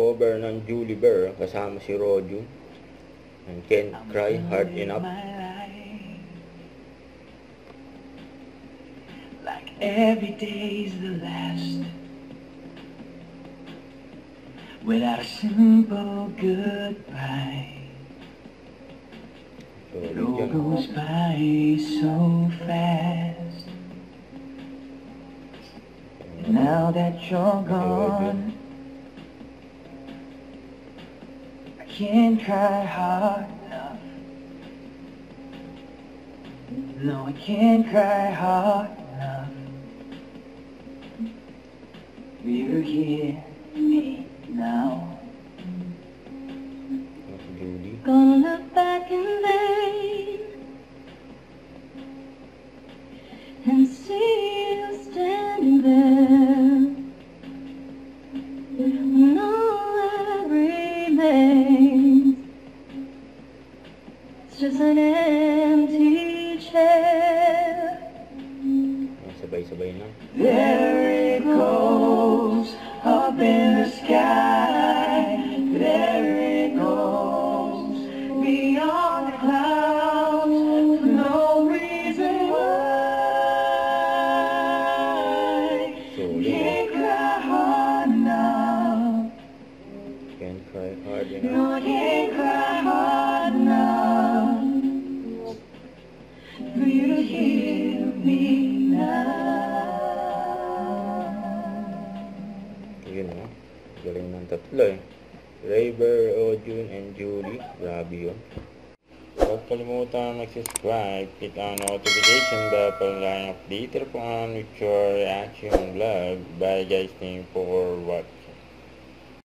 cover ng JulieVer kasama si Rodjun. And Can't Cry Hard Enough. Like every day's the last. Without a simple goodbye. So, It all goes by so fast. Now that you're gone I can't cry hard enough. No, I can't cry hard enough. You hear me now? Gonna look back in vain and see just an empty chair. Sabay-sabay na. There it goes up in the sky. There it goes beyond the clouds no reason why. Can't cry hard enough. Can't Cry Hard No, Enough. I can't cry hard enough Galing ng tatlo eh. Raver, Ojun, and Julie. Grabe yun. Huwag kalimutan mag-subscribe, hit ang notification bell para lang updated po with your reaction vlog. Bye guys, thank you for watching.